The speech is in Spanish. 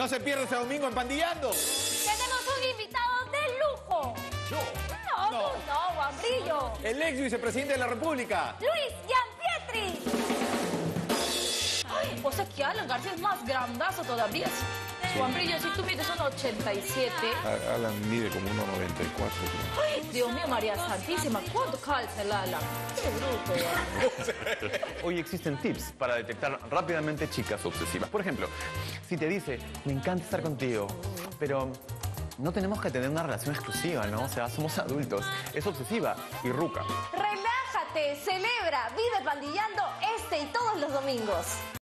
No se pierda este domingo en Pandillando. Tenemos un invitado de lujo. Yo. No, No. tú no, Juan Brillo. El ex vicepresidente de la República. Luis Gianpietri. Ay, o sea que Alan García es más grandazo todavía. Juan Brillo, si tú mides un 87. A- Alan mide como 1,94. creo. Ay, Dios mío, María Santísima, ¿cuánto calza el Alan? Qué bruto. Hoy existen tips para detectar rápidamente chicas obsesivas. Por ejemplo, si te dice, me encanta estar contigo, pero no tenemos que tener una relación exclusiva, ¿no? O sea, somos adultos. Es obsesiva y ruca. Relájate, celebra, vive pandillando este y todos los domingos.